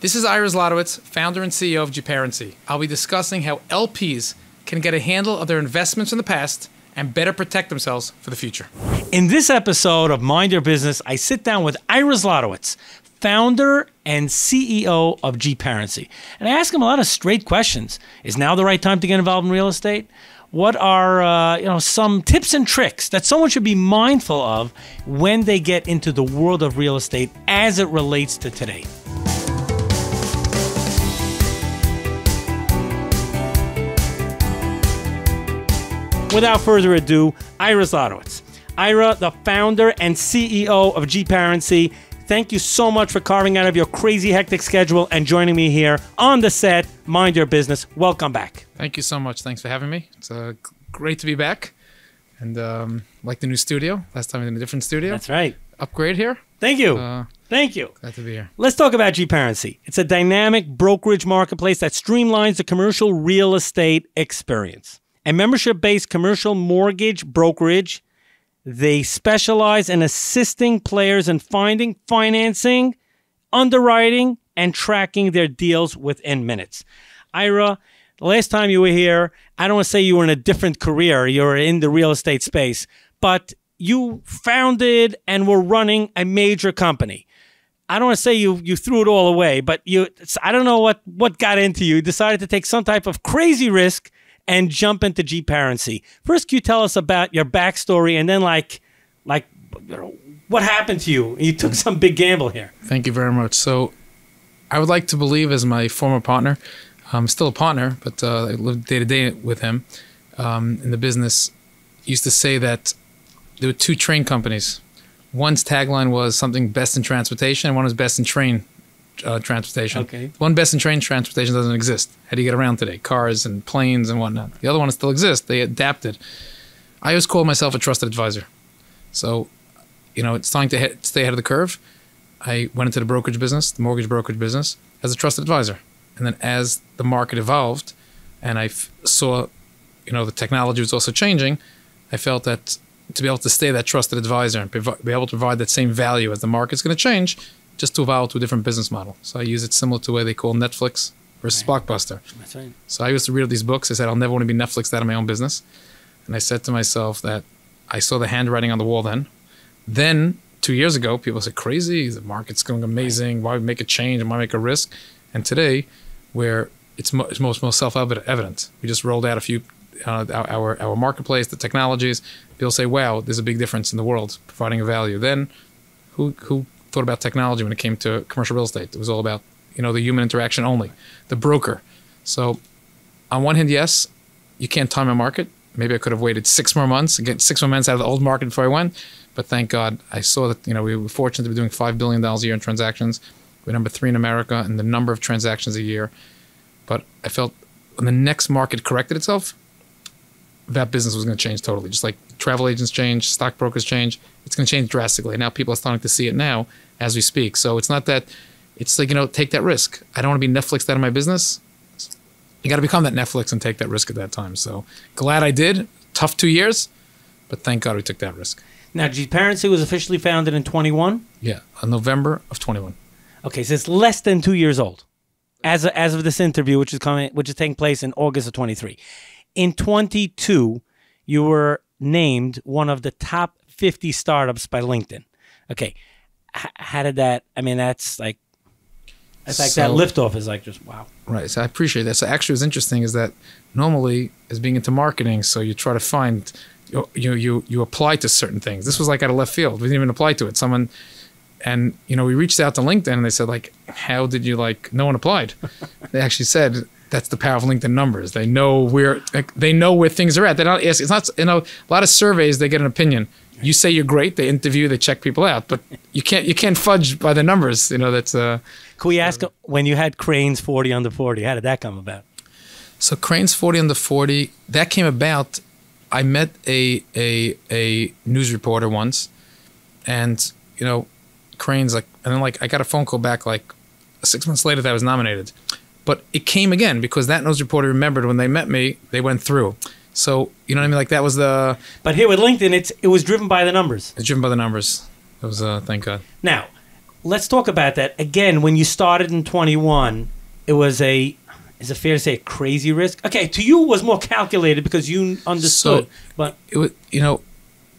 This is Ira Zlotowitz, founder and CEO of Gparency. I'll be discussing how LPs can get a handle of their investments in the past and better protect themselves for the future. In this episode of Mind Your Business, I sit down with Ira Zlotowitz, founder and CEO of Gparency. And I ask him a lot of straight questions. Is now the right time to get involved in real estate? What are uh, you know some tips and tricks that someone should be mindful of when they get into the world of real estate as it relates to today? Without further ado, Ira Zlotowitz. Ira, the founder and CEO of Gparency, thank you so much for carving out of your crazy hectic schedule and joining me here on the set. Mind your business. Welcome back. Thank you so much. Thanks for having me. It's uh, great to be back. And um, like the new studio. Last time in a different studio. That's right. Upgrade here. Thank you. Uh, Thank you. glad to be here. Let's talk about Gparency. It's a dynamic brokerage marketplace that streamlines the commercial real estate experience. A membership based commercial mortgage brokerage, they specialize in assisting players in finding financing, underwriting, and tracking their deals within minutes. Ira, last time you were here, I don't want to say you were in a different career, you're in the real estate space, but you founded and were running a major company. I don't want to say you you threw it all away, but you I don't know what what got into you. You decided to take some type of crazy risk and jump into Gparency. First, can you tell us about your backstory and then like like what happened to you? You took some big gamble here. Thank you very much. So, I would like to believe, as my former partner, I'm still a partner, but uh, I live day to day with him um, in the business. Used to say that there were two train companies. One's tagline was something best in transportation, and one was best in train uh, transportation. Okay. One best in train transportation doesn't exist. How do you get around today? Cars and planes and whatnot. The other one still exists. They adapted. I always call myself a trusted advisor. So, you know, it's time to he- stay ahead of the curve. I went into the brokerage business, the mortgage brokerage business, as a trusted advisor. And then as the market evolved and I f- saw, you know, the technology was also changing, I felt that to be able to stay that trusted advisor and be able to provide that same value as the market's going to change, just to evolve to a different business model. So I use it similar to the way they call Netflix versus Blockbuster. That's right. So I used to read these books. I said, I'll never want to be Netflix out of my own business. And I said to myself that I saw the handwriting on the wall then. Then, two years ago, people said, crazy, the market's going amazing. Why make a change? Why make a risk? And today, where it's, mo- it's most, most self evident, we just rolled out a few, uh, our, our, our marketplace, the technologies. People say, wow, there's a big difference in the world providing a value. Then, who, who thought about technology when it came to commercial real estate? It was all about, you know, the human interaction only, the broker. So on one hand, yes, you can't time a market. Maybe I could have waited six more months get six more months out of the old market before I went. But thank God I saw that, you know, we were fortunate to be doing $5 billion a year in transactions. We're number three in America in the number of transactions a year. But I felt when the next market corrected itself, that business was going to change totally. Just like travel agents change, stockbrokers change, it's going to change drastically. Now people are starting to see it now as we speak. So it's not that, it's like, you know, take that risk. I don't want to be Netflix out of my business you got to become that Netflix and take that risk at that time. So glad I did. Tough two years, but thank God we took that risk. Now, Gparency was officially founded in 21. Yeah, on November of 21. Okay, so it's less than two years old, as of, as of this interview, which is coming, which is taking place in August of 23. In 22, you were named one of the top 50 startups by LinkedIn. Okay, H- how did that? I mean, that's like, that's like that liftoff is like just wow. Right. So I appreciate that. So actually, what's interesting is that normally, as being into marketing, so you try to find, you you you, you apply to certain things. This was like out of left field. We didn't even apply to it. Someone, and you know, we reached out to LinkedIn and they said like, how did you like? No one applied. they actually said that's the power of LinkedIn numbers. They know where they know where things are at. They're not asking. It's not you know a lot of surveys. They get an opinion. You say you're great. They interview. They check people out, but you can't you can't fudge by the numbers. You know that's uh. Can we ask when you had Crain's 40 under 40? How did that come about? So Crain's 40 under 40, that came about. I met a a a news reporter once, and you know, Crain's like, and then like I got a phone call back like six months later that I was nominated, but it came again because that news reporter remembered when they met me, they went through. So you know what I mean? Like that was the But here with LinkedIn, it's it was driven by the numbers. it's driven by the numbers. It was uh, thank God. Now, let's talk about that again. When you started in 21, it was a is it fair to say a crazy risk? Okay, to you it was more calculated because you understood. So- but it was, you know,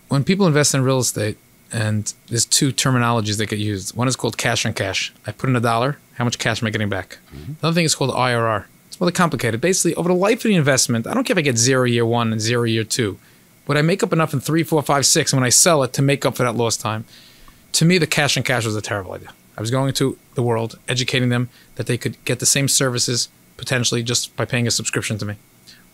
when people invest in real estate, and there's two terminologies that get used. One is called cash on cash. I put in a dollar. How much cash am I getting back? Another thing is called IRR. It's really complicated. Basically, over the life of the investment, I don't care if I get zero year one and zero year two. Would I make up enough in three, four, five, six, and when I sell it to make up for that lost time? To me, the cash and cash was a terrible idea. I was going to the world, educating them that they could get the same services potentially just by paying a subscription to me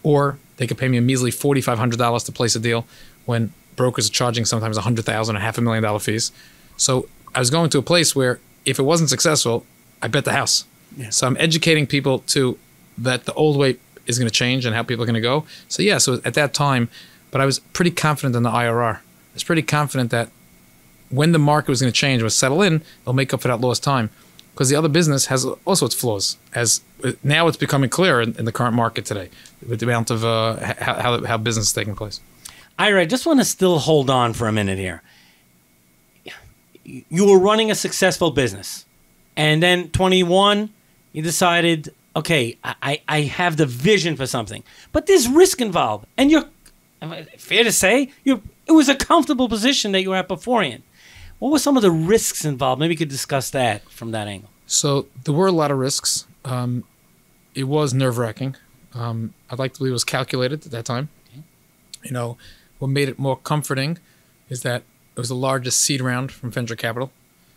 or they could pay me a measly forty five hundred dollars to place a deal when brokers are charging sometimes a hundred thousand or half a million dollar fees. So I was going to a place where if it wasn't successful, I bet the house. Yeah. So I'm educating people to that the old way is going to change and how people are going to go. So yeah, so at that time, but I was pretty confident in the IRR. I was pretty confident that when the market was going to change, was settle in, it'll make up for that lost time. Because the other business has also its flaws. As now, it's becoming clear in, in the current market today with the amount of uh, how, how how business is taking place. Ira, I just want to still hold on for a minute here. You were running a successful business, and then 21, you decided, okay, I, I have the vision for something, but there's risk involved, and you're fair to say you it was a comfortable position that you were at beforehand. What were some of the risks involved? Maybe you could discuss that from that angle. So there were a lot of risks. Um, it was nerve wracking. Um, I'd like to believe it was calculated at that time. You know, what made it more comforting is that it was the largest seed round from venture capital.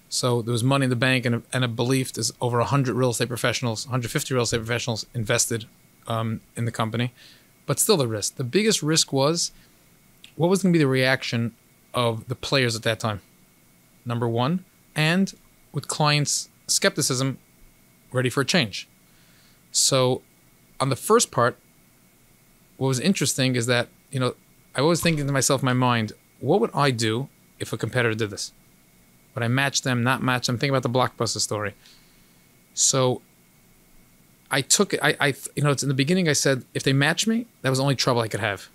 So there was money in the bank and a, and a belief there's over 100 real estate professionals, 150 real estate professionals invested um, in the company. But still, the risk. The biggest risk was what was going to be the reaction of the players at that time? Number one, and with clients' skepticism, ready for a change. So, on the first part, what was interesting is that you know I was thinking to myself in my mind, what would I do if a competitor did this? Would I match them? Not match them? Think about the blockbuster story. So, I took it. I, I you know, it's in the beginning. I said if they match me, that was the only trouble I could have.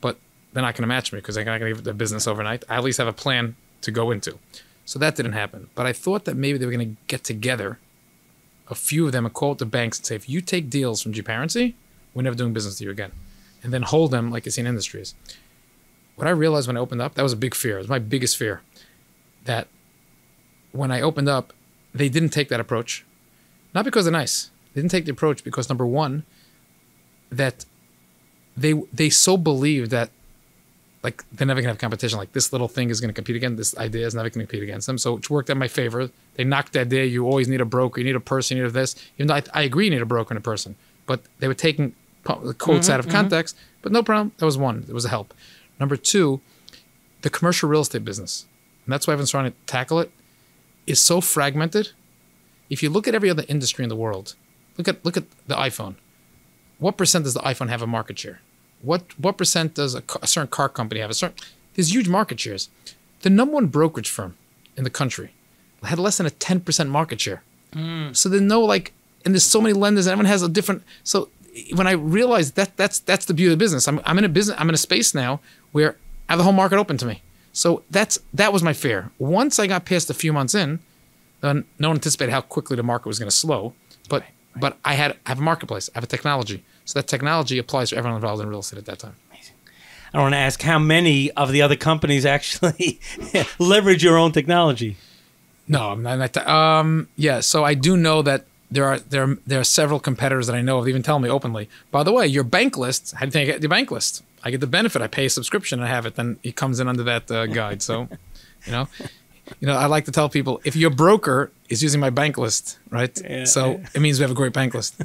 But they're not going to match me because they're not going to give the business overnight. I at least have a plan to go into. So that didn't happen. But I thought that maybe they were going to get together, a few of them, and call up the banks and say, if you take deals from G-Parency, we're never doing business with you again. And then hold them like it's in industries. What I realized when I opened up, that was a big fear. It was my biggest fear. That when I opened up, they didn't take that approach. Not because they're nice. They didn't take the approach because number one, that they they so believe that like they're never gonna have competition. Like this little thing is gonna compete again. This idea is never gonna compete against them. So it worked in my favor. They knocked that idea. You always need a broker. You need a person. You need this. Even though I, I agree, you need a broker and a person. But they were taking quotes mm-hmm, out of mm-hmm. context. But no problem. That was one. It was a help. Number two, the commercial real estate business, and that's why I've been trying to tackle it, is so fragmented. If you look at every other industry in the world, look at look at the iPhone. What percent does the iPhone have a market share? What what percent does a, a certain car company have? A certain there's huge market shares. The number one brokerage firm in the country had less than a ten percent market share. Mm. So there's no like, and there's so many lenders, and everyone has a different. So when I realized that that's that's the beauty of the business. I'm I'm in a business. I'm in a space now where I have the whole market open to me. So that's that was my fear. Once I got past a few months in, then no one anticipated how quickly the market was going to slow. But but I had I have a marketplace. I have a technology. So that technology applies to everyone involved in real estate at that time. I want to ask how many of the other companies actually leverage your own technology. No, I'm not. not um, yeah. So I do know that there are there are, there are several competitors that I know of even tell me openly. By the way, your bank list. How do you think I get your bank list? I get the benefit. I pay a subscription. and I have it. Then it comes in under that uh, guide. So, you know, you know, I like to tell people if your broker is using my bank list, right? Yeah, so it means we have a great bank list.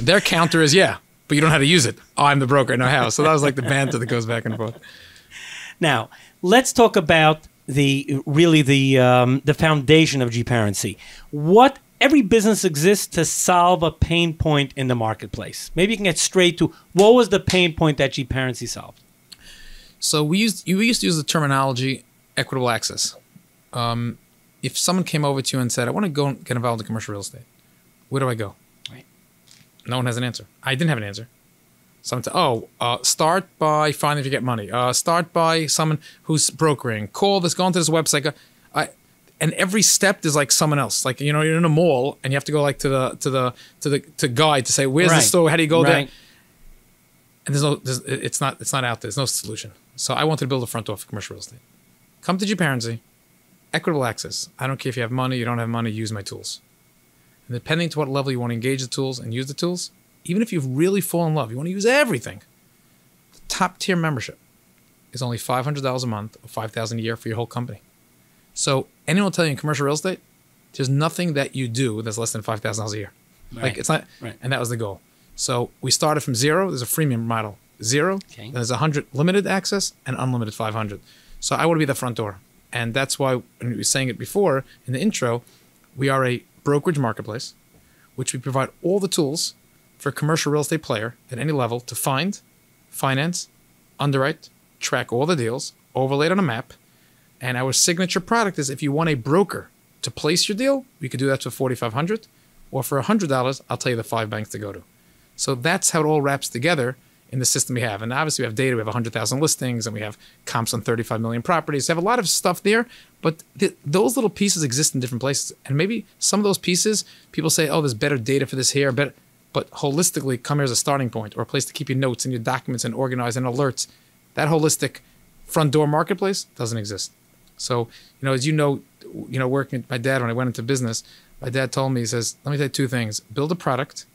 Their counter is yeah, but you don't know how to use it. Oh, I'm the broker. I know how. So that was like the banter that goes back and forth. Now, let's talk about the really the um, the foundation of G-Parency. What every business exists to solve a pain point in the marketplace. Maybe you can get straight to what was the pain point that G-Parency solved. So we used you used to use the terminology equitable access. Um, if someone came over to you and said, "I want to go and get involved in commercial real estate," where do I go? Right. No one has an answer. I didn't have an answer. Someone said, "Oh, uh, start by finding if you get money. Uh, start by someone who's brokering. Call this. Go onto this website." Go, I, and every step is like someone else. Like you know, you're in a mall and you have to go like to the to the to the to guide to say where's Right. the store, how do you go there? And there's no, there's, it's not it's not out there. There's no solution. So I wanted to build a front door for commercial real estate. Come to G equitable access. I don't care if you have money, you don't have money, use my tools. And depending to what level you want to engage the tools and use the tools, even if you've really fall in love, you want to use everything. The top tier membership is only five hundred dollars a month or five thousand a year for your whole company. So anyone will tell you in commercial real estate, there's nothing that you do that's less than five thousand dollars a year. Like Right. it's not, Right. and that was the goal. So we started from zero. There's a freemium model, zero. Okay. Then there's a hundred limited access and unlimited five hundred. So I want to be the front door, and that's why when we were saying it before in the intro, we are a brokerage marketplace, which we provide all the tools for a commercial real estate player at any level to find, finance, underwrite, track all the deals, overlay it on a map. And our signature product is if you want a broker to place your deal, we could do that for 4500 or for $100, I'll tell you the five banks to go to. So that's how it all wraps together in the system we have. And obviously, we have data. We have 100,000 listings, and we have comps on 35 million properties. We have a lot of stuff there, but th- those little pieces exist in different places. And maybe some of those pieces, people say, "Oh, there's better data for this here," better. But holistically, come here as a starting point or a place to keep your notes and your documents and organize and alerts. That holistic front door marketplace doesn't exist. So, you know, as you know, you know, working with my dad when I went into business, my dad told me, he says, let me tell you two things. Build a product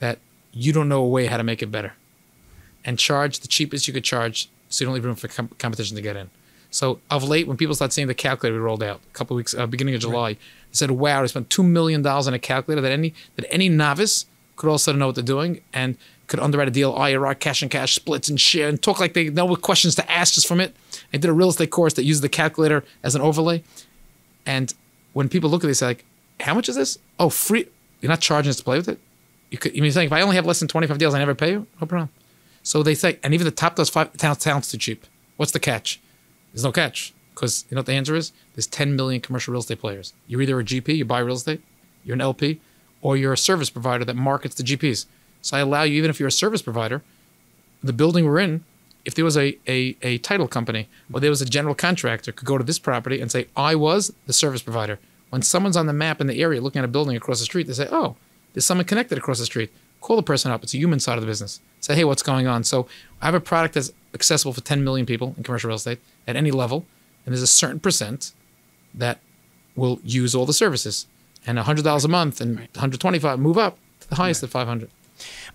that you don't know a way how to make it better. And charge the cheapest you could charge so you don't leave room for com- competition to get in. So of late, when people start seeing the calculator we rolled out a couple of weeks, uh, beginning of July, they said, "Wow, they spent two million dollars on a calculator that any that any novice could also know what they're doing and could underwrite a deal, IRR, cash and cash splits and share, and talk like they know what questions to ask just from it." I did a real estate course that uses the calculator as an overlay, and when people look at this, like, "How much is this? Oh, free? You're not charging us to play with it? You could. You mean saying if I only have less than 25 deals, I never pay you? No problem." So they say, and even the top does five talents too cheap. What's the catch? There's no catch because you know what the answer is. There's 10 million commercial real estate players. You're either a GP, you buy real estate, you're an LP, or you're a service provider that markets to GPs. So I allow you, even if you're a service provider, the building we're in, if there was a, a, a title company or there was a general contractor could go to this property and say, I was the service provider. When someone's on the map in the area looking at a building across the street, they say, Oh, there's someone connected across the street. Call the person up. It's a human side of the business. Say, hey, what's going on? So I have a product that's accessible for 10 million people in commercial real estate at any level. And there's a certain percent that will use all the services. And $100 a month and 125 move up to the highest at 500.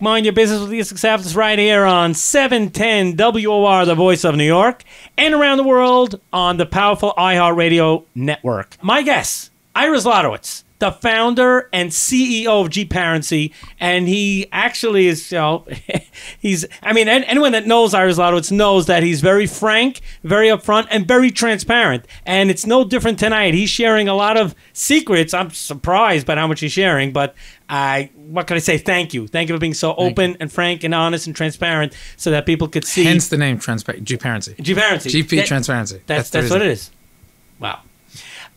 Mind your business with Saftlas right here on 710 WOR, the voice of New York, and around the world on the powerful iHeartRadio network. My guest, Ira Zlotowitz, the founder and CEO of G Parency, and he actually is, you know, he's, I mean, anyone that knows Ira Zlotowitz knows that he's very frank, very upfront, and very transparent. And it's no different tonight. He's sharing a lot of secrets. I'm surprised by how much he's sharing, but I, what can I say? Thank you. Thank you for being so open and frank and honest and transparent so that people could see. Hence the name transparent G-Parency. G Parency. GP That- Transparency. that's the that's, what it is. Wow.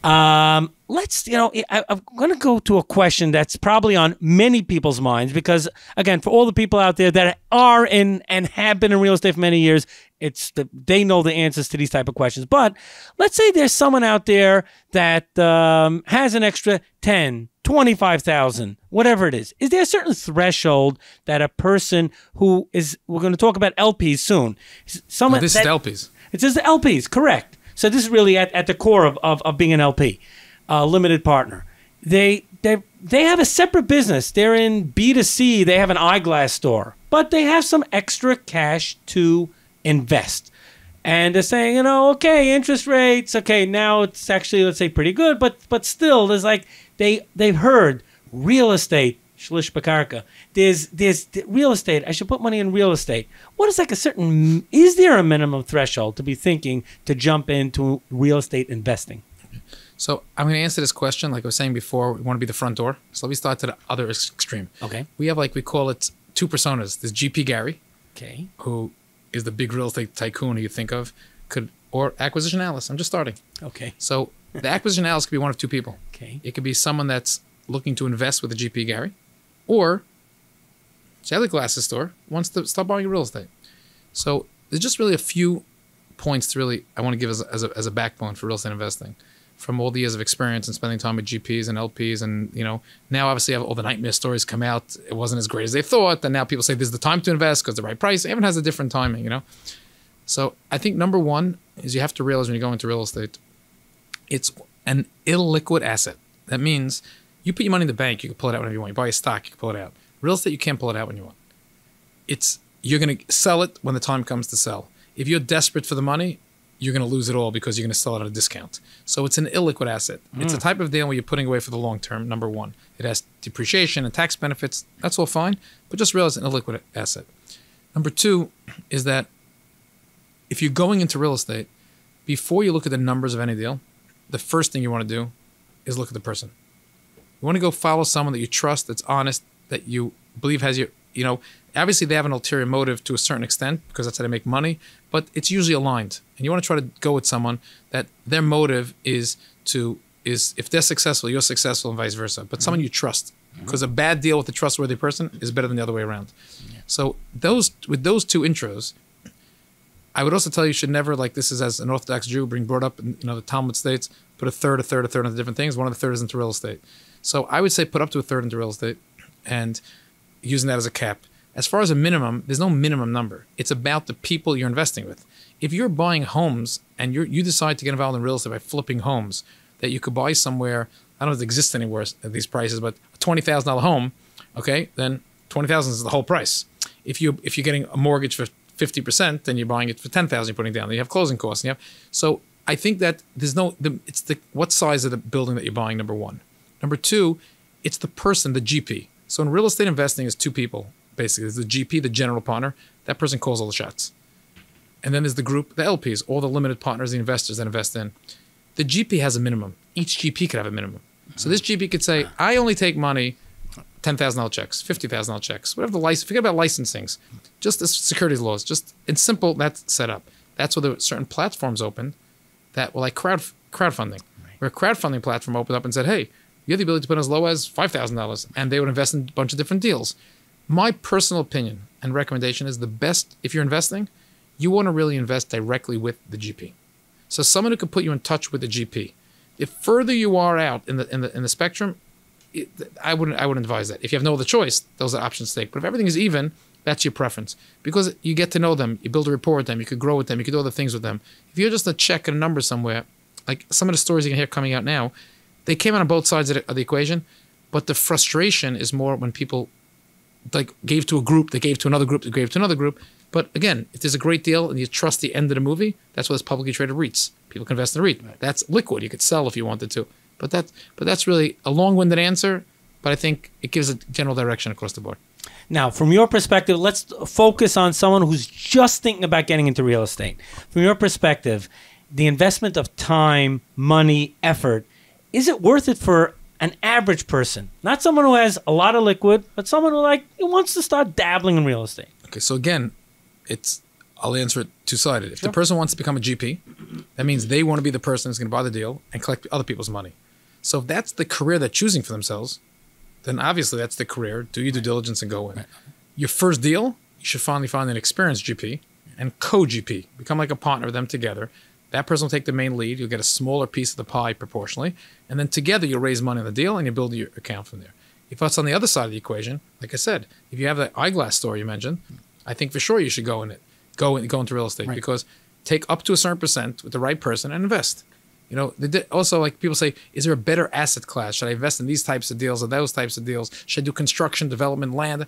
Um, let's you know I, I'm going to go to a question that's probably on many people's minds because again, for all the people out there that are in and have been in real estate for many years, it's the, they know the answers to these type of questions. But let's say there's someone out there that um, has an extra 10, 25,000, whatever it is. Is there a certain threshold that a person who is, we're going to talk about LPs soon, someone This that, is LPs. it says the LPs, correct. So this is really at, at the core of, of, of being an LP, a limited partner. They they they have a separate business. They're in B two C. They have an eyeglass store, but they have some extra cash to invest. And they're saying, you know, okay, interest rates, okay, now it's actually let's say pretty good, but but still, there's like they they've heard real estate shlish bakarka. There's there's th- real estate. I should put money in real estate. What is like a certain? Is there a minimum threshold to be thinking to jump into real estate investing? So I'm going to answer this question. Like I was saying before, we want to be the front door. So let me start to the other extreme. Okay. We have like we call it two personas. There's GP Gary, Okay. who is the big real estate tycoon who you think of, could or acquisition analyst. I'm just starting. Okay. So the acquisition analyst could be one of two people. Okay. It could be someone that's looking to invest with a GP Gary, or Jelly Glasses store wants to stop buying real estate. So there's just really a few points to really I want to give as as a, as a backbone for real estate investing. from all the years of experience and spending time with GPs and LPs. And, you know, now obviously all the nightmare stories come out. It wasn't as great as they thought. And now people say this is the time to invest because the right price. Everyone has a different timing, you know? So I think number one is you have to realize when you go into real estate, it's an illiquid asset. That means you put your money in the bank, you can pull it out whenever you want. You buy a stock, you can pull it out. Real estate, you can't pull it out when you want. It's you're going to sell it when the time comes to sell. If you're desperate for the money, you're going to lose it all because you're going to sell it at a discount. So it's an illiquid asset. Mm. It's a type of deal where you're putting away for the long term. Number one, it has depreciation and tax benefits. That's all fine, but just realize it's an illiquid asset. Number two is that if you're going into real estate, before you look at the numbers of any deal, the first thing you want to do is look at the person. You want to go follow someone that you trust, that's honest, that you believe has your, you know, obviously they have an ulterior motive to a certain extent because that's how they make money, but it's usually aligned. And you want to try to go with someone that their motive is to is if they're successful, you're successful, and vice versa. But someone mm-hmm. you trust, mm-hmm. because a bad deal with a trustworthy person is better than the other way around. So those with those two intros, I would also tell you, you should never like this is as an Orthodox Jew being brought up. In, you know, the Talmud states put a third, a third, a third on the different things. One of the third is into real estate. So I would say put up to a third into real estate, and using that as a cap. As far as a minimum, there's no minimum number. It's about the people you're investing with. If you're buying homes and you you decide to get involved in real estate by flipping homes that you could buy somewhere, I don't know if it exists anywhere at these prices, but a twenty thousand dollar home, okay, then twenty thousand is the whole price. If you if you're getting a mortgage for fifty percent, then you're buying it for ten thousand. You're putting down. Then you have closing costs. And you have so I think that there's no the, it's the what size of the building that you're buying. Number one, number two, it's the person, the GP. So in real estate investing, is two people basically. There's the GP, the general partner. That person calls all the shots. And then there's the group, the LPs, all the limited partners, the investors that invest in. The GP has a minimum. Each GP could have a minimum. So this GP could say, I only take money, ten thousand dollar checks, fifty thousand dollar checks, whatever the license. Forget about licensings, just the securities laws. Just in simple, that's set up. That's where there certain platforms open that were like crowd crowdfunding, where a crowdfunding platform opened up and said, Hey, you have the ability to put as low as five thousand dollars, and they would invest in a bunch of different deals. My personal opinion and recommendation is the best if you're investing, you want to really invest directly with the GP. So someone who can put you in touch with the GP. If further you are out in the in the in the spectrum, it, I wouldn't I wouldn't advise that. If you have no other choice, those are options to take. But if everything is even, that's your preference because you get to know them, you build a rapport with them, you could grow with them, you could do other things with them. If you're just a check and a number somewhere, like some of the stories you can hear coming out now, they came out on both sides of the, of the equation, but the frustration is more when people like gave to a group, they gave to another group, they gave to another group. But again, if there's a great deal and you trust the end of the movie, that's what it's publicly traded REITs. People can invest in the REIT. Right. That's liquid. You could sell if you wanted to. But that but that's really a long-winded answer, but I think it gives a general direction across the board. Now, from your perspective, let's focus on someone who's just thinking about getting into real estate. From your perspective, the investment of time, money, effort, is it worth it for an average person, not someone who has a lot of liquid, but someone who like wants to start dabbling in real estate. Okay, so again, it's I'll answer it two sided. If sure. the person wants to become a GP, that means they want to be the person who's going to buy the deal and collect other people's money. So if that's the career they're choosing for themselves, then obviously that's the career. Do your due diligence and go in. Right. Your first deal, you should finally find an experienced GP and co GP. Become like a partner with them together that person will take the main lead. You'll get a smaller piece of the pie proportionally. And then together you'll raise money on the deal and you build your account from there. If that's on the other side of the equation, like I said, if you have that eyeglass store you mentioned, I think for sure you should go in it, go in, go into real estate right. because take up to a certain percent with the right person and invest. You know, also like people say, is there a better asset class? Should I invest in these types of deals or those types of deals? Should I do construction, development, land?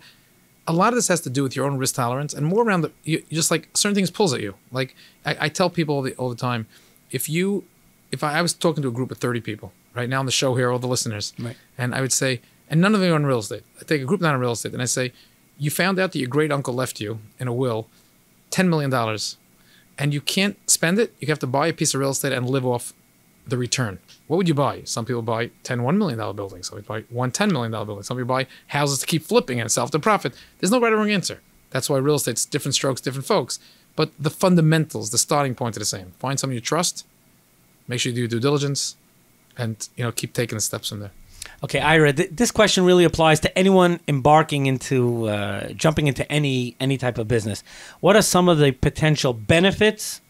A lot of this has to do with your own risk tolerance and more around the you, just like certain things pulls at you. Like I, I tell people all the, all the time, if you, if I, I, was talking to a group of 30 people right now on the show here, all the listeners, right. and I would say, and none of them are in real estate. I take a group not in real estate and I say, you found out that your great uncle left you in a will $10 million and you can't spend it. You have to buy a piece of real estate and live off the return. What would you buy? Some people buy 10 $1 million buildings. Some people buy one $10 million building. Some people buy houses to keep flipping and sell to profit. There's no right or wrong answer. That's why real estate's different strokes, different folks. But the fundamentals, the starting point are the same. Find someone you trust, make sure you do due diligence, and you know keep taking the steps from there. Okay, Ira, th- this question really applies to anyone embarking into uh, jumping into any any type of business. What are some of the potential benefits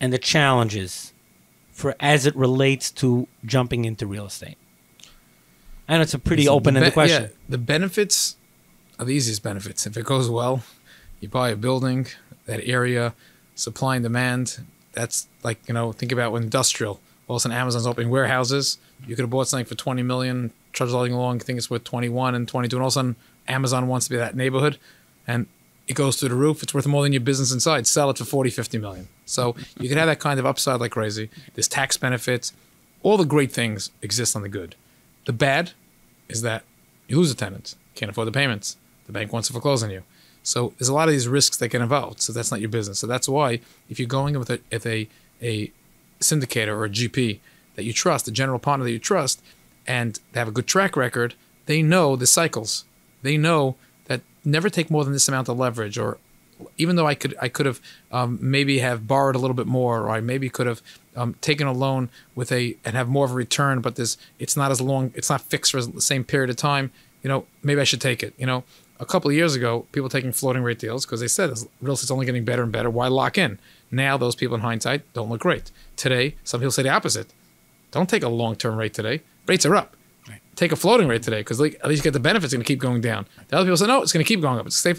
and the challenges for as it relates to jumping into real estate? Know it's a pretty open-ended question. Yeah, the benefits are the easiest benefits. If it goes well, you buy a building, that area, supply and demand. That's like you know, think about when industrial. All of a sudden, Amazon's opening warehouses. You could have bought something for twenty million, trudging along, think it's worth twenty one and twenty two, and all of a sudden, Amazon wants to be that neighborhood, and it goes through the roof. It's worth more than your business inside. Sell it for 40, 50 million. So you could have that kind of upside like crazy. There's tax benefits. All the great things exist on the good. The bad is that you lose a tenant, can't afford the payments. The bank wants to foreclose on you. So there's a lot of these risks that get involved. So that's not your business. So that's why if you're going with a, a, a syndicator or a GP that you trust, a general partner that you trust, and they have a good track record, they know the cycles. They know that never take more than this amount of leverage or even though I could I could have um, maybe have borrowed a little bit more, or I maybe could have um, taken a loan with a and have more of a return, but this it's not as long, it's not fixed for the same period of time. You know, maybe I should take it. You know, a couple of years ago, people taking floating rate deals because they said real estate's only getting better and better. Why lock in? Now those people in hindsight don't look great. Today, some people say the opposite. Don't take a long term rate today. Rates are up. Take a floating rate today because at least you get the benefits. Going to keep going down. The other people say no, it's going to keep going up. It's safe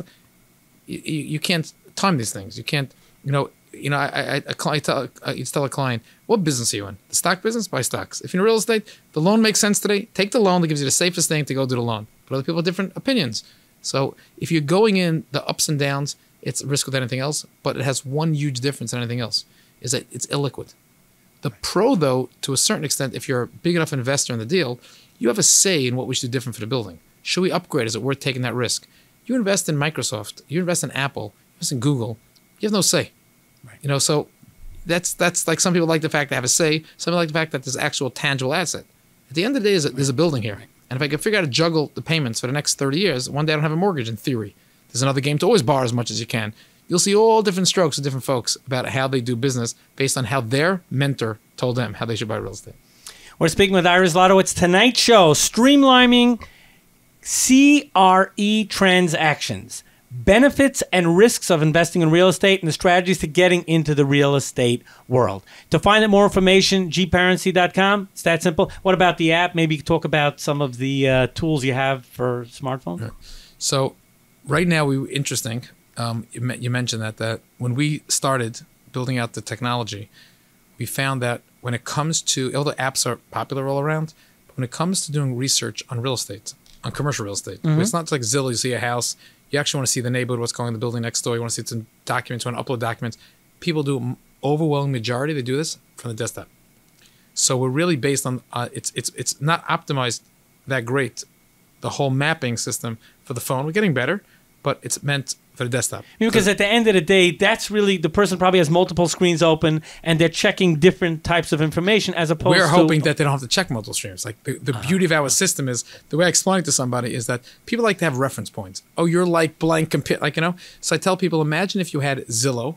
you, you can't time these things. You can't, you know, you know. I I, I, I tell I tell a client, what business are you in? The stock business, buy stocks. If you're in real estate, the loan makes sense today. Take the loan that gives you the safest thing to go do the loan. But other people have different opinions. So if you're going in the ups and downs, it's a risk with anything else. But it has one huge difference than anything else: is that it's illiquid. The pro, though, to a certain extent, if you're a big enough investor in the deal, you have a say in what we should do different for the building. Should we upgrade? Is it worth taking that risk? You invest in Microsoft, you invest in Apple, you invest in Google, you have no say. Right. You know, so that's that's like some people like the fact they have a say. Some people like the fact that there's actual tangible asset. At the end of the day, there's a, there's a building here, and if I could figure out to juggle the payments for the next 30 years, one day I don't have a mortgage. In theory, there's another game to always borrow as much as you can. You'll see all different strokes of different folks about how they do business based on how their mentor told them how they should buy real estate. We're speaking with Iris Lotto. It's tonight's show, streamlining CRE transactions, benefits and risks of investing in real estate, and the strategies to getting into the real estate world. To find out more information, gparency.com. It's that simple. What about the app? Maybe talk about some of the uh, tools you have for smartphone. So, right now, we interesting. Um, you, you mentioned that that when we started building out the technology, we found that when it comes to all the apps are popular all around, but when it comes to doing research on real estate, on commercial real estate, it's not like Zillow. You see a house, you actually want to see the neighborhood, what's going on in the building next door. You want to see some documents, you want to upload documents. People do overwhelming majority. They do this from the desktop. So we're really based on uh, it's it's it's not optimized that great. The whole mapping system for the phone, we're getting better, but it's meant for the desktop. Because at the end of the day, that's really the person probably has multiple screens open and they're checking different types of information as opposed to we're to. hoping that they don't have to check multiple streams. Like the, the beauty of our system is the way I explain it to somebody is that people like to have reference points. Oh, you're like blank compare, like you know. So I tell people, imagine if you had Zillow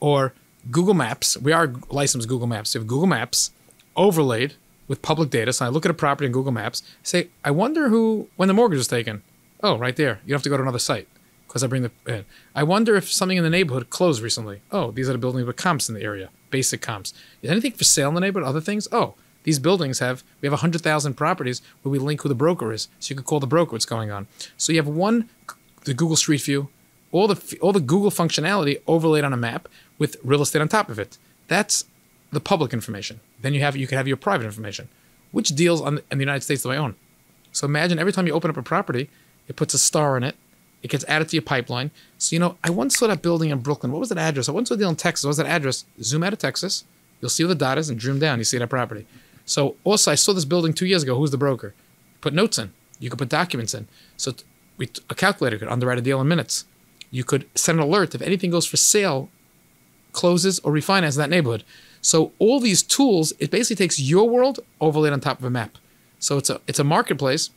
or Google Maps. We are licensed Google Maps. You have Google Maps overlaid with public data. So I look at a property in Google Maps, say, I wonder who when the mortgage was taken. Oh, right there. You don't have to go to another site because I bring the in. I wonder if something in the neighborhood closed recently. Oh, these are the buildings with comps in the area, basic comps. Is anything for sale in the neighborhood? Other things? Oh, these buildings have we have hundred thousand properties where we link who the broker is, so you can call the broker what's going on. So you have one, the Google Street View, all the all the Google functionality overlaid on a map with real estate on top of it. That's the public information. Then you have you can have your private information. Which deals on in the United States do I own? So imagine every time you open up a property, it puts a star in it. It gets added to your pipeline. So you know, I once saw that building in Brooklyn. What was that address? I once saw a deal in Texas. What was that address? Zoom out of Texas. You'll see where the dot is and zoom down. You see that property. So also, I saw this building two years ago. Who's the broker? Put notes in. You could put documents in. So we, a calculator could underwrite a deal in minutes. You could send an alert if anything goes for sale, closes or refinance in that neighborhood. So all these tools, it basically takes your world overlaid on top of a map. So it's a it's a marketplace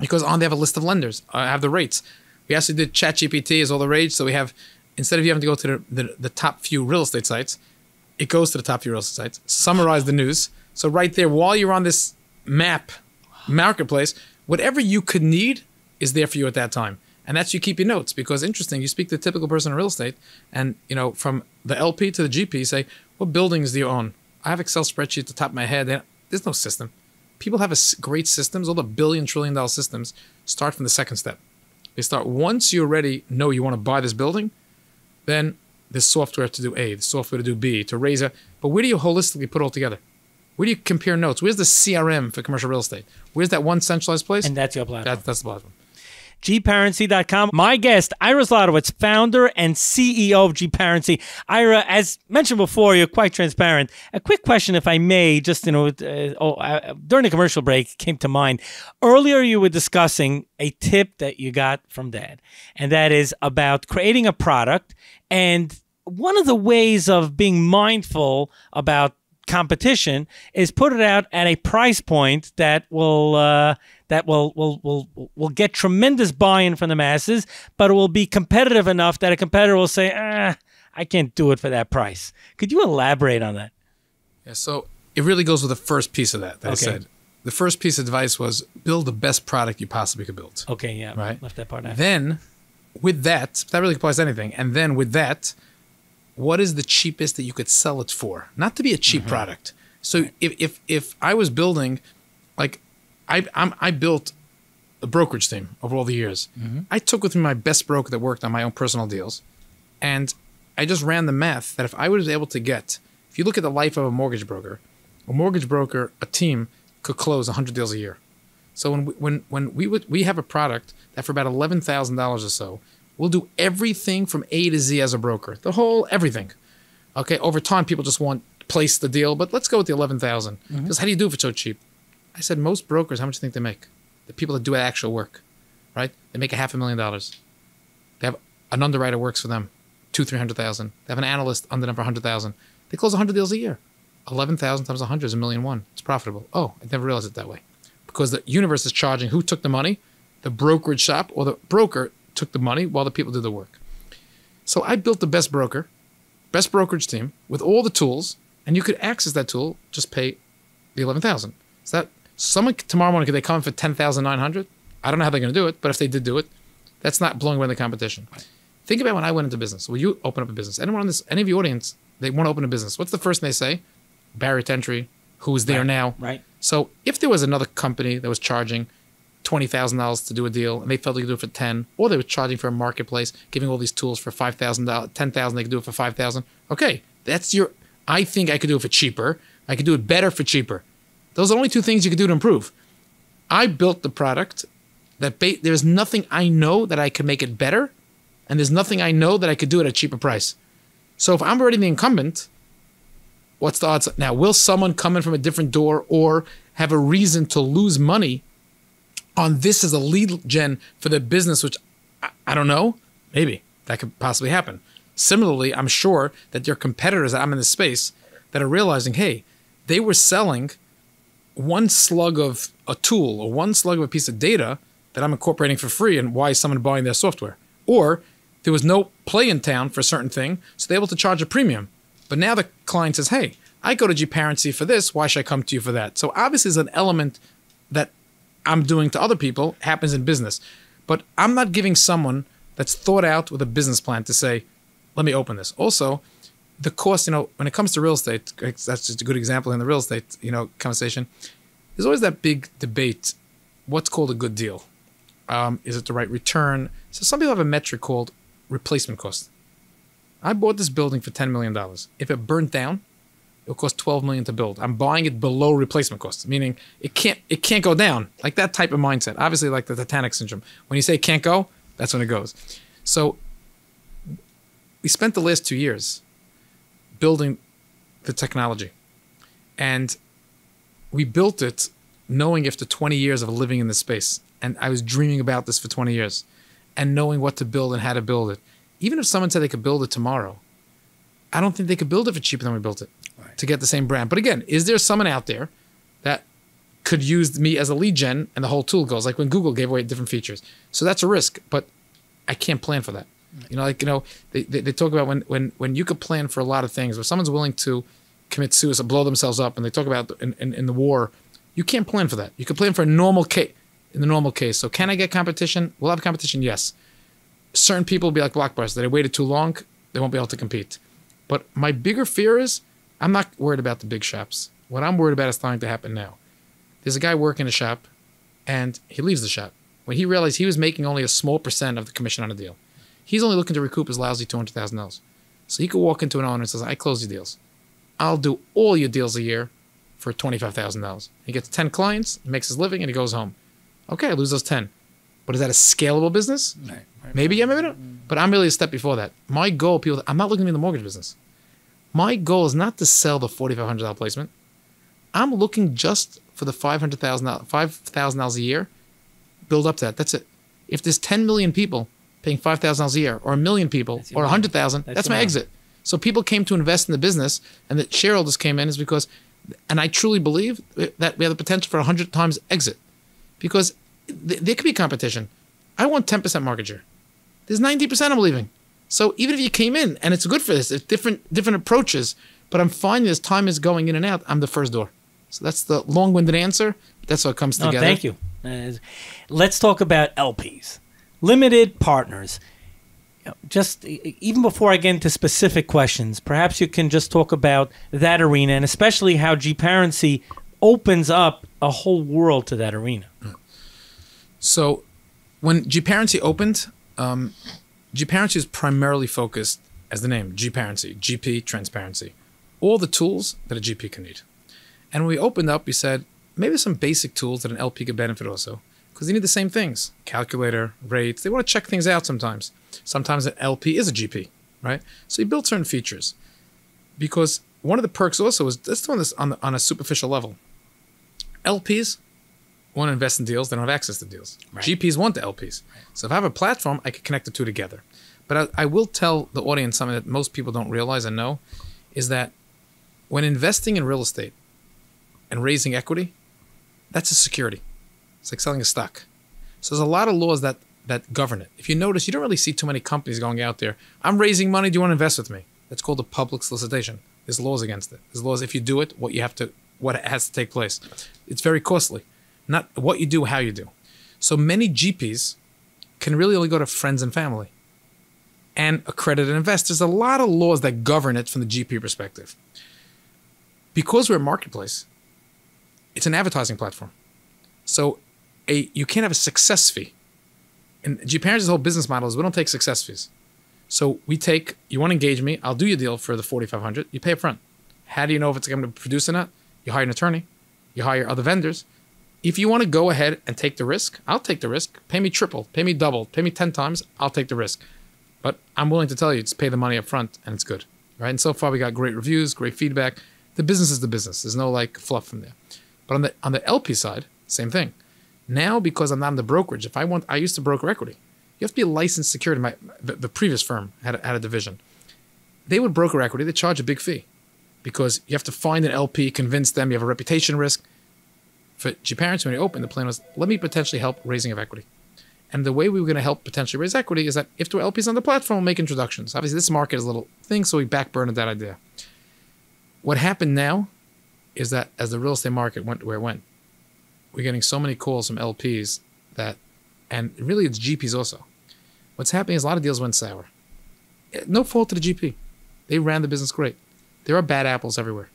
because on they have a list of lenders. I have the rates. We actually did ChatGPT is all the rage. So we have instead of you having to go to the, the, the top few real estate sites, it goes to the top few real estate sites. Summarize the news. So right there, while you're on this map marketplace, whatever you could need is there for you at that time. And that's you keep your notes because interesting, you speak to the typical person in real estate and you know, from the LP to the GP, say, what buildings do you own? I have Excel spreadsheet at the top of my head. There's no system. People have a great systems. All the billion trillion dollar systems start from the second step. They start once you already know you want to buy this building, then the software to do A, the software to do B, to raise a. But where do you holistically put it all together? Where do you compare notes? Where's the CRM for commercial real estate? Where's that one centralized place? And that's your platform. that, that's the platform. gparency.com. My guest, Ira Zlotowitz, founder and CEO of Gparency. Ira, as mentioned before, you're quite transparent. A quick question, if I may, just you know, uh, oh, uh, during the commercial break, came to mind. Earlier, you were discussing a tip that you got from Dad, and that is about creating a product. And one of the ways of being mindful about competition is put it out at a price point that will uh, that will will will will get tremendous buy-in from the masses, but it will be competitive enough that a competitor will say, "Ah, I can't do it for that price." Could you elaborate on that? Yeah, so it really goes with the first piece of that that I said. The first piece of advice was build the best product you possibly could build. Okay, yeah, Right. Left that part out. Then, with that, that really applies to anything. And then with that, what is the cheapest that you could sell it for? Not to be a cheap product. So if, if if I was building, like, I I'm, I built a brokerage team over all the years. Mm-hmm. I took with me my best broker that worked on my own personal deals, and I just ran the math that if I was able to get, if you look at the life of a mortgage broker, a mortgage broker, a team could close 100 deals a year. So when we, when when we would we have a product that for about eleven thousand dollars or so, we'll do everything from A to Z as a broker, the whole everything. Okay, over time people just want place the deal, but let's go with the eleven Because mm-hmm. how do you do it for so cheap? I said most brokers, how much do you think they make? The people that do actual work, right? They make a half a million dollars. They have an underwriter works for them, two three hundred thousand. They have an analyst under them for hundred thousand. They close a hundred deals a year. Eleven thousand times a hundred is a million one. It's profitable. Oh, I never realized it that way because the universe is charging who took the money the brokerage shop or the broker took the money while the people did the work so i built the best broker best brokerage team with all the tools and you could access that tool just pay the 11000 so that someone tomorrow morning could they come in for 10900 i don't know how they're going to do it but if they did do it that's not blowing away the competition think about when i went into business Will you open up a business anyone on this any of your audience they want to open a business what's the first thing they say barrier to entry who's there now Right. so if there was another company that was charging twenty thousand dollars to do a deal, and they felt they could do it for ten, or they were charging for a marketplace, giving all these tools for five thousand dollars, ten thousand, they could do it for five thousand. Okay, that's your. I think I could do it for cheaper. I could do it better for cheaper. Those are the only two things you could do to improve. I built the product that ba- there's nothing I know that I could make it better, and there's nothing I know that I could do at a cheaper price. So if I'm already the incumbent, what's the odds now will someone come in from a different door or have a reason to lose money on this as a lead gen for their business which I, I don't know maybe that could possibly happen similarly i'm sure that your competitors that i'm in this space that are realizing hey they were selling one slug of a tool or one slug of a piece of data that i'm incorporating for free and why is someone buying their software or there was no play in town for a certain thing so they're able to charge a premium but now the client says, hey, I go to Gparency for this. Why should I come to you for that? So obviously, there's an element that I'm doing to other people happens in business. But I'm not giving someone that's thought out with a business plan to say, let me open this. Also, the cost, you know, when it comes to real estate, that's just a good example in the real estate, you know, conversation. There's always that big debate. What's called a good deal? Um, is it the right return? So some people have a metric called replacement cost. I bought this building for $10 million. If it burnt down, it'll cost 12 million to build. I'm buying it below replacement cost, meaning it can't it can't go down. Like that type of mindset. Obviously like the Titanic syndrome. When you say it can't go, that's when it goes. So we spent the last 2 years building the technology. And we built it knowing after 20 years of living in this space and I was dreaming about this for 20 years and knowing what to build and how to build it. Even if someone said they could build it tomorrow, I don't think they could build it for cheaper than we built it to get the same brand. But again, is there someone out there that could use me as a lead gen and the whole tool goes like when Google gave away different features? So that's a risk, but I can't plan for that. You know, like you know, they, they, they talk about when when when you could plan for a lot of things. If someone's willing to commit suicide, blow themselves up, and they talk about in, in, in the war, you can't plan for that. You can plan for a normal case in the normal case. So can I get competition? We'll have competition, yes. Certain people will be like Blockbuster. They waited too long, they won't be able to compete. But my bigger fear is I'm not worried about the big shops. What I'm worried about is starting to happen now. There's a guy working a shop, and he leaves the shop when he realized he was making only a small percent of the commission on a deal. He's only looking to recoup his lousy two hundred thousand dollars. So he could walk into an owner and says, "I close your deals. I'll do all your deals a year for twenty-five thousand dollars." He gets ten clients, he makes his living, and he goes home. Okay, I lose those ten, but is that a scalable business? Right. Maybe yeah, maybe not. But I'm really a step before that. My goal, people, I'm not looking to be in the mortgage business. My goal is not to sell the forty-five hundred dollar placement. I'm looking just for the five hundred thousand five thousand dollars a year. Build up to that. That's it. If there's ten million people paying five thousand dollars a year, or a million people, or a hundred thousand, That's that's, my money. exit. So people came to invest in the business, and the shareholders came in is because, and I truly believe that we have the potential for a hundred times exit, because th- there could be competition. I want ten percent market share. There's ninety percent I'm leaving. So even if you came in and it's good for this, it's different different approaches. But I'm finding as time is going in and out, I'm the first door. So that's the long-winded answer. That's what comes No, together. thank you. Uh, let's talk about LPs, limited partners. Just even before I get into specific questions, perhaps you can just talk about that arena and especially how GPARENCY opens up a whole world to that arena. So when Gparency opened, um, Gparency is primarily focused, as the name, Gparency, GP transparency, all the tools that a GP can need. And when we opened up, we said maybe some basic tools that an LP could benefit also, because they need the same things: calculator, rates. They want to check things out sometimes. Sometimes an LP is a GP, right? So you build certain features, because one of the perks also is let's do this on, the, on a superficial level. LPs want to invest in deals, they don't have access to deals. GPs want the LPs. So if I have a platform, I can connect the two together. But I, I will tell the audience something that most people don't realize and know is that when investing in real estate and raising equity, that's a security. It's like selling a stock. So there's a lot of laws that that govern it. If you notice, you don't really see too many companies going out there. I'm raising money. Do you want to invest with me? That's called a public solicitation. There's laws against it. There's laws if you do it, what you have to, what has to take place. It's very costly. Not what you do, how you do. So many GPs can really only go to friends and family and accredited investors. There's a lot of laws that govern it from the GP perspective. Because we're a marketplace, it's an advertising platform. So a you can't have a success fee. And GPARENCY's whole business model is we don't take success fees. So we take you want to engage me, I'll do your deal for the forty five hundred. You pay up front. How do you know if it's going to produce or not? You hire an attorney, you hire other vendors. If you want to go ahead and take the risk, I'll take the risk. Pay me triple, pay me double, pay me ten times. I'll take the risk. But I'm willing to tell you, just pay the money up front, and it's good, right? And so far, we got great reviews, great feedback. The business is the business. There's no like fluff from there. But on the on the LP side, same thing. Now, because I'm not in the brokerage, if I want, I used to broker equity. You have to be a licensed security. My the, the previous firm had a, had a division. They would broker equity. They charge a big fee because you have to find an LP, convince them. You have a reputation risk. For GPARENCY, when you open, the plan was let me potentially help raising of equity. And the way we were going to help potentially raise equity is that if there were LPs on the platform, we'll make introductions. Obviously, this market is a little thing, so we backburned that idea. What happened now is that as the real estate market went where it went, we're getting so many calls from LPs that, and really it's GPs also. What's happening is a lot of deals went sour. Eh, No fault to the GP. They ran the business great. There are bad apples everywhere.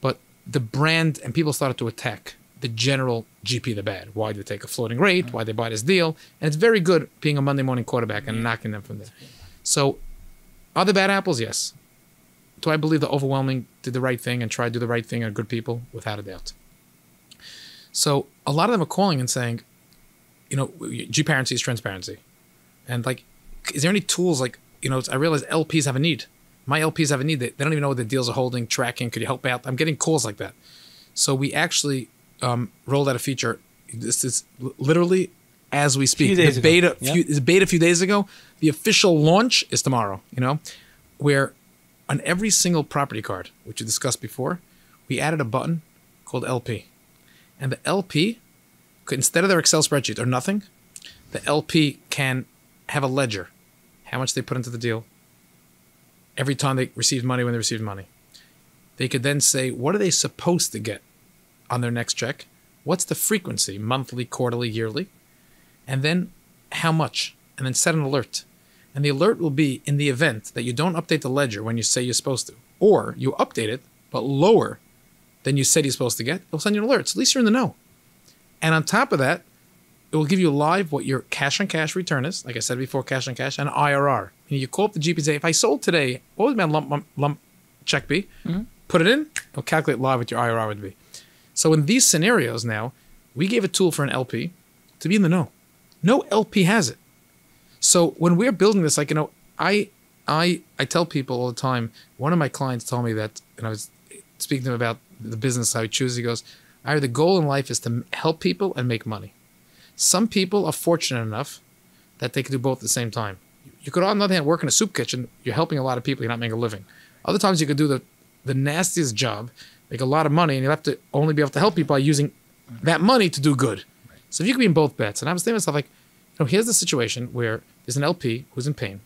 But the brand and people started to attack the general GP the bad. Why did they take a floating rate? Why they buy this deal? And it's very good being a Monday morning quarterback and knocking them from there. So are there bad apples? Yes. Do I believe the overwhelming did the right thing and tried to do the right thing are good people? Without a doubt. So a lot of them are calling and saying, you know, GPARENCY is transparency. And like, is there any tools like, you know, I realize LPs have a need. My LPs have a need. They, they don't even know what the deals are holding, tracking. Could you help out? I'm getting calls like that. So we actually um, rolled out a feature. This is literally as we speak. The ago. beta, Yep. few, the beta a few days ago. The official launch is tomorrow. You know, where on every single property card, which we discussed before, we added a button called LP, and the LP, could, instead of their Excel spreadsheet or nothing, the LP can have a ledger, how much they put into the deal, every time they received money when they received money. They could then say, what are they supposed to get on their next check? What's the frequency, monthly, quarterly, yearly? And then how much? And then set an alert. And the alert will be in the event that you don't update the ledger when you say you're supposed to, or you update it but lower than you said you're supposed to get, it'll send you an alert. So at least you're in the know. And on top of that, it will give you live what your cash on cash return is. Like I said before, cash on cash and IRR. You, know, you call up the GP and say, if I sold today, what would my lump, lump, lump check be? Mm-hmm. Put it in, it'll calculate live what your IRR would be. So in these scenarios now, we gave a tool for an LP to be in the know. No LP has it. So when we're building this, like you know, I I I tell people all the time. One of my clients told me that, and I was speaking to him about the business I he chooses. He goes, "I the goal in life is to help people and make money. Some people are fortunate enough that they can do both at the same time. You could, on the other hand, work in a soup kitchen. You're helping a lot of people. You're not making a living. Other times, you could do the the nastiest job, make a lot of money, and you have to only be able to help people by using that money to do good. So if you could be in both bets, and I was thinking to myself like, you know, here's the situation where there's an LP who's in pain,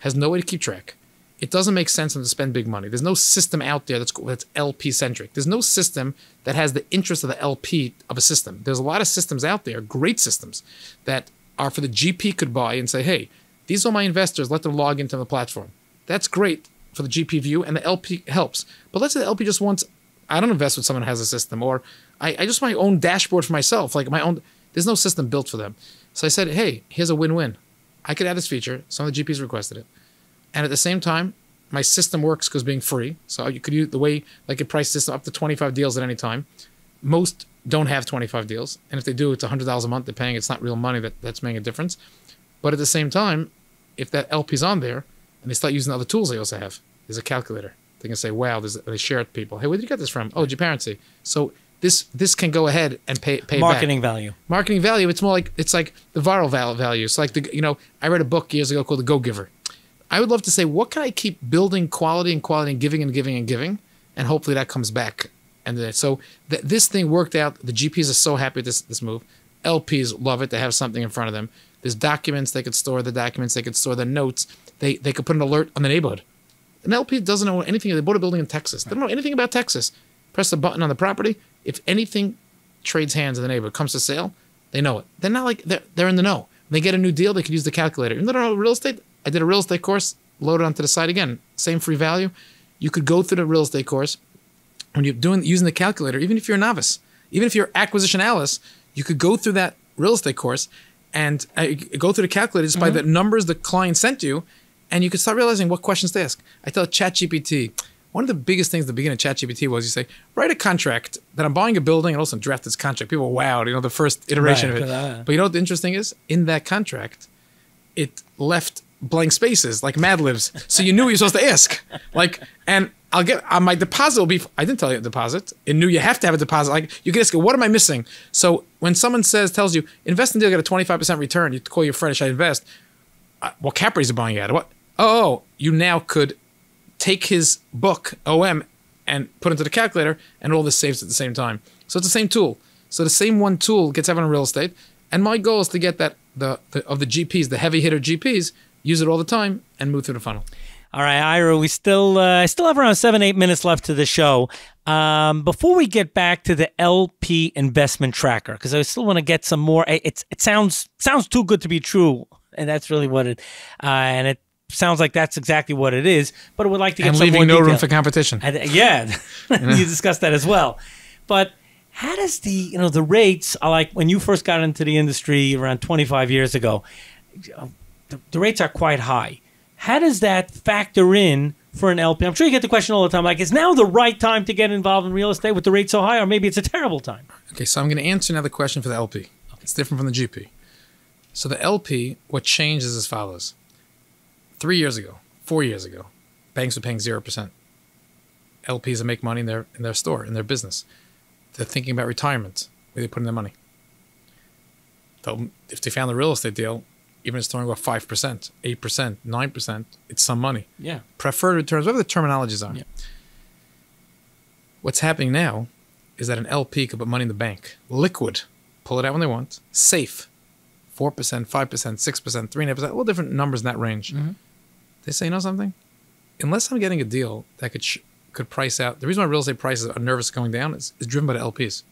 has no way to keep track. It doesn't make sense to spend big money. There's no system out there that's that's LP centric. There's no system that has the interest of the LP of a system. There's a lot of systems out there, great systems, that are for the GP could buy and say, hey, these are my investors. Let them log into the platform. That's great for the GP view, and the LP helps. But let's say the LP just wants, I don't invest with someone who has a system, or I, I just my own dashboard for myself, like my own. There's no system built for them. So I said, hey, here's a win-win. I could add this feature. Some of the GPs requested it, and at the same time, my system works because being free. So you could use the way like a price system up to 25 deals at any time. Most don't have 25 deals, and if they do, it's $100 a month they're paying. It's not real money that that's making a difference. But at the same time, if that LP's on there and they start using other tools they also have, there's a calculator. They can say, "Wow," there's, they share it to people. Hey, where did you get this from? Oh, GPARENCY. So this this can go ahead and pay pay Marketing back. value. Marketing value. It's more like it's like the viral value. It's like the you know I read a book years ago called The Go Giver. I would love to say, what can I keep building quality and quality and giving and giving and giving, and hopefully that comes back. And so th- this thing worked out. The GPs are so happy with this this move. LPs love it. They have something in front of them. There's documents they could store the documents. They could store the notes. They they could put an alert on the neighborhood. An LP doesn't know anything. They bought a building in Texas. They don't know anything about Texas. Press the button on the property. If anything trades hands in the neighborhood comes to sale, they know it. They're not like they're they're in the know. They get a new deal, they could use the calculator. Even though they don't know real estate, I did a real estate course, loaded onto the site again. Same free value. You could go through the real estate course when you're doing using the calculator, even if you're a novice, even if you're acquisition analyst, you could go through that real estate course and uh, go through the calculator just by the numbers the client sent you, and you could start realizing what questions to ask. I tell ChatGPT. One of the biggest things at the beginning of ChatGPT was you say, write a contract that I'm buying a building and also draft this contract. People, wow, you know, the first iteration Right, of it. I- But you know what the interesting is? In that contract, it left blank spaces like Mad Libs. So you knew what you were supposed to ask. Like, and I'll get uh, my deposit will be. I didn't tell you a deposit. It knew you have to have a deposit. Like you can ask, what am I missing? So when someone says tells you invest in deal, get a twenty five percent return, you call your friend, should I invest? Uh, what cap rate is it buying at? What? Oh, you now could take his book OM and put into the calculator, and all this saves at the same time. So it's the same tool. So the same one tool gets everyone in real estate. And my goal is to get that the, the of the GPs, the heavy hitter GPs, use it all the time and move through the funnel. All right, Ira, we still uh, still have around seven eight minutes left to the show. Um, before we get back to the LP investment tracker, because I still want to get some more. it- it sounds sounds too good to be true, and that's really what it. Uh, and it sounds like that's exactly what it is. But I would like to get And some leaving more no room for competition. I uh, yeah, you discussed that as well. But how does the you know the rates are like when you first got into the industry around 25 years ago? Uh, the, the rates are quite high. How does that factor in for an LP? I'm sure you get the question all the time. Like, is now the right time to get involved in real estate with the rate so high, or maybe it's a terrible time? Okay, so I'm going to answer another question for the LP. It's different from the GP. So the LP, what changes as follows. Three years ago, four years ago, banks were paying zero percent. LPs that make money in their in their store, in their business. They're thinking about retirement, where they put in their money. They'll, if they found a real estate deal, even if it's throwing about five percent, eight percent, nine percent, it's some money Yeah. preferred returns, whatever the terminologies are. Yeah. What's happening now is that an LP could put money in the bank, liquid, pull it out when they want, safe, four percent, five percent, six percent, three and a half percent, all different numbers in that range. Mm-hmm. They say, you know something? Unless I'm getting a deal that could sh- could price out, the reason why real estate prices are nervous going down is, is driven by the LPs.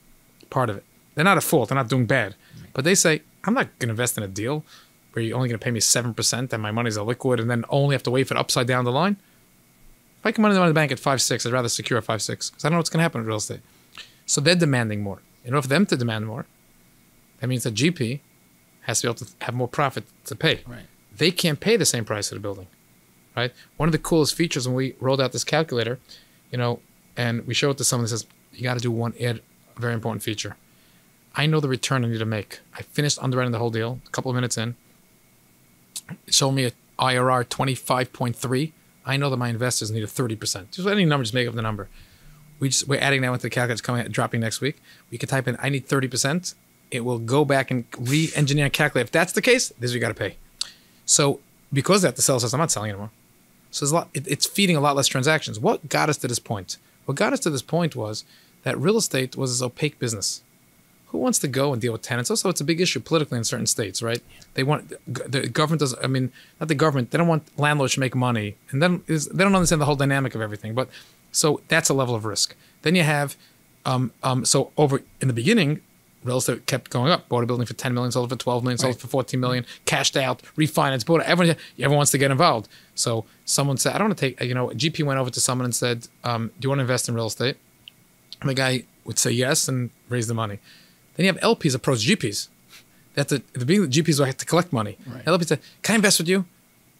Part of it. They're not at fault. They're not doing bad, but they say, I'm not going to invest in a deal where you're only going to pay me seven percent and my money's a liquid, and then only have to wait for it upside down the line If I can money in the bank at five six, I'd rather secure at five six because I don't know what's going to happen with real estate. So they're demanding more. In order for them to demand more, that means that GP has to be able to have more profit to pay. Right. They can't pay the same price of the building, right? One of the coolest features when we rolled out this calculator, you know, and we show it to someone that says you got to do one a very important feature. I know the return I need to make. I finished underwriting the whole deal a couple of minutes in. It showed me a IRR 25.3. I know that my investors need a 30%. Just any number, just make up the number. We just, we're adding that into the calculator. Coming dropping next week. We can type in I need 30%. It will go back and re-engineer and calculate. If that's the case, this is what you got to pay. So because that, the seller says, I'm not selling anymore. So lot, it, it's feeding a lot less transactions. What got us to this point? What got us to this point was that real estate was this opaque business. Who wants to go and deal with tenants? Also, it's a big issue politically in certain states, right? They want the government does. I mean, not the government. They don't want landlords to make money, and then they don't understand the whole dynamic of everything. But so that's a level of risk. Then you have, um, um, so over in the beginning, real estate kept going up. Bought a building for 10 million, sold it for 12 million, sold it for 14 million, cashed out, refinanced, bought it. Everyone, everyone wants to get involved. So someone said, I don't want to take, you know, GP went over to someone and said, um, Do you want to invest in real estate? And the guy would say yes and raise the money. Then you have LPs approach GPs. That the, the beginning, the GPs will have to collect money. Right. LPs say, Can I invest with you?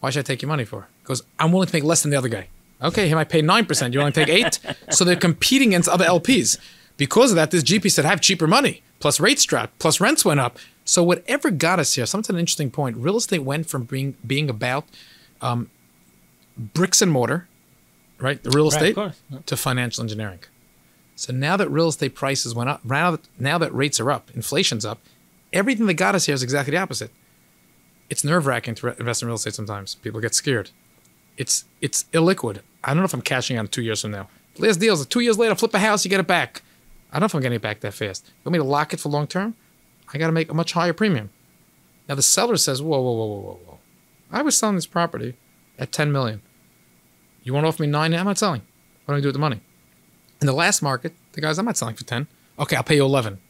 Why should I take your money for? Because I'm willing to make less than the other guy. Okay, he might pay 9%. You only take 8 So they're competing against other LPs. Because of that, this GP said, I have cheaper money. Plus rates dropped. Plus rents went up. So whatever got us here, something an interesting point. Real estate went from being being about um, bricks and mortar, right? The real estate to financial engineering. So now that real estate prices went up, now that, now that rates are up, inflation's up, everything that got us here is exactly the opposite. It's nerve wracking to re- invest in real estate sometimes. People get scared. It's it's illiquid. I don't know if I'm cashing out two years from now. Last deals, two years later, flip a house, you get it back. I don't know if I'm getting it back that fast. You want me to lock it for long term? I got to make a much higher premium. Now the seller says, whoa, whoa, whoa, whoa, whoa, whoa. I was selling this property at 10 million. You want to offer me nine? I'm not selling. What do I do with the money? In the last market, the guys, I'm not selling for 10. Okay, I'll pay you 11.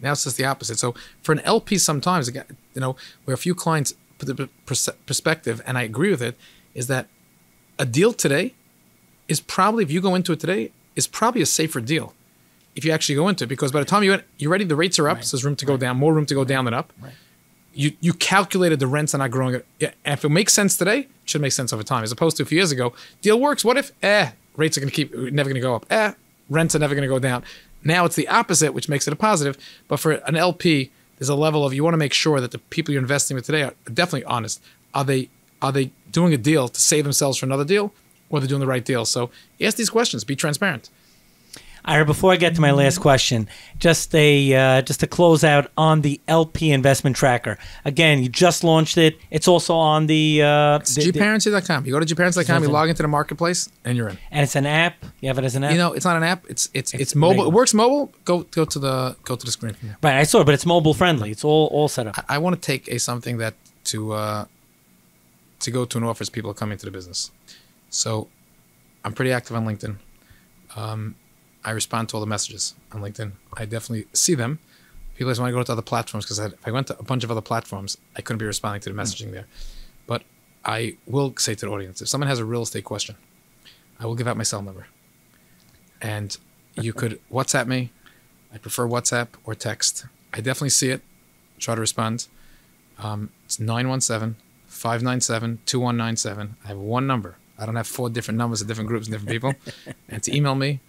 Now it's just the opposite. So for an LP, sometimes, you know, where a few clients put the perspective, and I agree with it, is that a deal today is probably, if you go into it today, is probably a safer deal if you actually go into it because by the time you you're ready, the rates are up, Right. so there's room to go down, more room to go down than up. Right. You you calculated the rents are not growing. Yeah, if it makes sense today, it should make sense over time, as opposed to a few years ago. Deal works. What if eh rates are going to keep never going to go up? Eh rents are never going to go down. Now it's the opposite, which makes it a positive. But for an LP, there's a level of you want to make sure that the people you're investing with today are definitely honest. Are they are they doing a deal to save themselves for another deal, or are they're doing the right deal? So ask these questions. Be transparent. Ira, before I get to my last question, just a uh, just to close out on the LP investment tracker. Again, you just launched it. It's also on the, uh, It's the- the- gparency.com. You go to gparency.com, you log into the marketplace, and you're in. and it's an app. You have it as an app. You know, it's not an app. It's it's it's, It's mobile. regular. It works mobile. Go go to the go to the screen here. right? I saw it, but it's mobile friendly. It's all all set up. I, I want to take a something that to uh, to go to and offers people coming to the business. So, I'm pretty active on LinkedIn. Um, I respond to all the messages on LinkedIn. I definitely see them. People just want to go to other platforms because if I went to a bunch of other platforms, I couldn't be responding to the messaging there. But I will say to the audience, if someone has a real estate question, I will give out my cell number. And you could WhatsApp me. I prefer WhatsApp or text. I definitely see it. Try to respond. Um, it's 917 597 2197. I have one number. I don't have four different numbers of different groups and different people. and to email me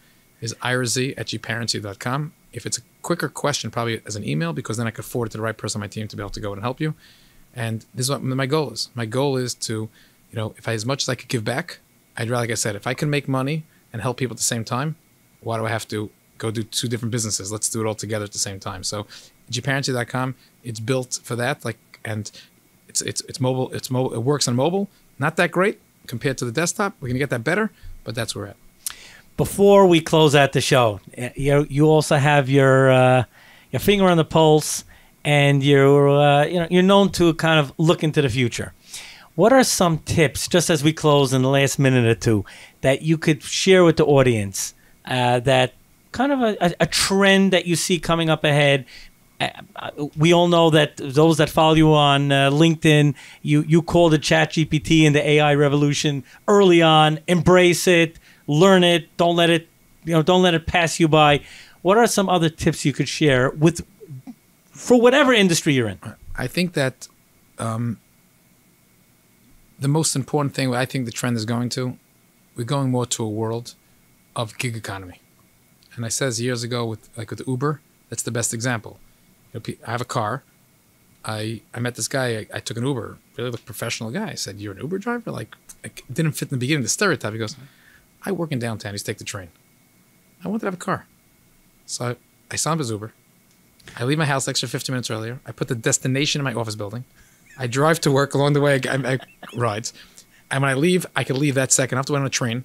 is iraz at gparency.com. If it's a quicker question, probably as an email, because then I could forward it to the right person on my team to be able to go and help you. And this is what my goal is. My goal is to, you know, if I, as much as I could give back, I'd rather, like I said, if I can make money and help people at the same time, why do I have to go do two different businesses? Let's do it all together at the same time. So, gparency.com, it's built for that. Like, and it's it's it's mobile. It's mobile. It works on mobile. Not that great compared to the desktop. We're gonna get that better, but that's where we're at. Before we close out the show, eh, you you also have your uh, your finger on the pulse, and you're uh, you know you're known to kind of look into the future. What are some tips, just as we close in the last minute or two, that you could share with the audience uh, that kind of a, a, trend that you see coming up ahead? Uh, uh, we all know that those that follow you on uh, LinkedIn, you you call the ChatGPT and the AI revolution early on. Embrace it. Learn it. Don't let it, you know, don't let it pass you by. What are some other tips you could share with for whatever industry you're in? I think that um, the most important thing, I think the trend is going to, we're going more to a world of gig economy. And I says years ago with like with Uber, that's the best example. You know, I have a car. I I met this guy. I, I took an Uber. Really looked professional guy. I said, "You're an Uber driver?" Like, it didn't fit in the beginning the stereotype. He goes, "I work in downtown. He's take the train. I wanted to have a car, so I, I signed his Uber. I leave my house extra 50 minutes earlier. I put the destination in my office building. I drive to work. Along the way, I, I, I rides. And when I leave, I can leave that second. I have to wait on a train.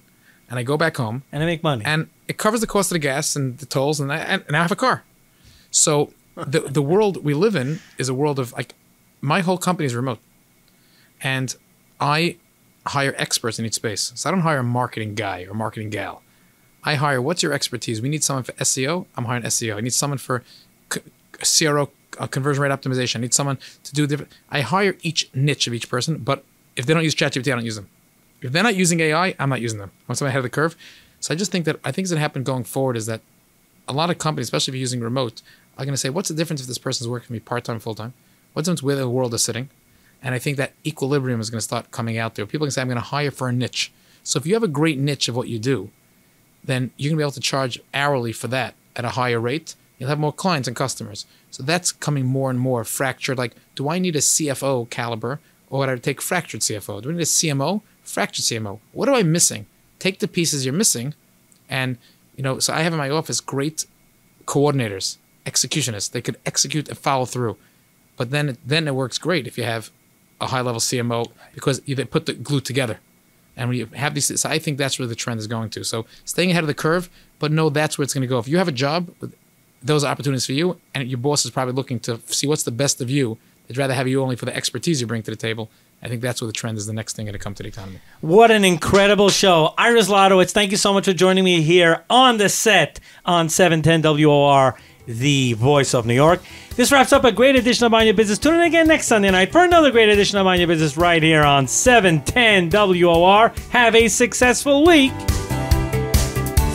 And I go back home. And I make money. And it covers the cost of the gas and the tolls. And I, and I have a car. So the, the world we live in is a world of like, my whole company is remote. And I hire experts in each space. So I don't hire a marketing guy or marketing gal. I hire, what's your expertise? We need someone for SEO. I'm hiring SEO. I need someone for CRO uh, conversion rate optimization. I need someone to do different. I hire each niche of each person, but if they don't use ChatGPT, I don't use them. If they're not using AI, I'm not using them. Once I'm somebody ahead of the curve. So I just think that I think going to happen going forward is that a lot of companies, especially if you're using remote, are going to say, what's the difference if this person's working for me part time, full time? What's the difference where the world is sitting? And I think that equilibrium is going to start coming out there. People can say, I'm going to hire for a niche. So if you have a great niche of what you do, then you're going to be able to charge hourly for that at a higher rate You'll have more clients and customers. So that's coming more and more fractured. Like, do I need a CFO caliber or would I take fractured CFO? Do I need a CMO? Fractured CMO. What am I missing? Take the pieces you're missing. And, you know, so I have in my office great coordinators, executionists. They could execute and follow through. But then, then it works great if you have a high level CMO because they put the glue together. And when you have these, so I think that's where the trend is going to. So staying ahead of the curve, but know that's where it's going to go. If you have a job those are opportunities for you, and your boss is probably looking to see what's the best of you. They'd rather have you only for the expertise you bring to the table. I think that's where the trend is the next thing going to come to the economy. What an incredible show. Ira Zlotowitz, thank you so much for joining me here on the set on 710 WOR, the voice of New York. This wraps up a great edition of Mind Your Business. Tune in again next Sunday night for another great edition of Mind Your Business right here on 710 WOR. Have a successful week.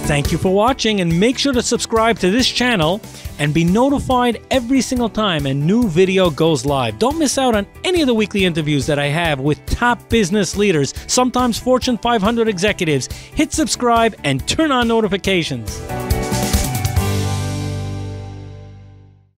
Thank you for watching and make sure to subscribe to this channel and be notified every single time a new video goes live. Don't miss out on any of the weekly interviews that I have with top business leaders, sometimes Fortune 500 executives. Hit subscribe and turn on notifications.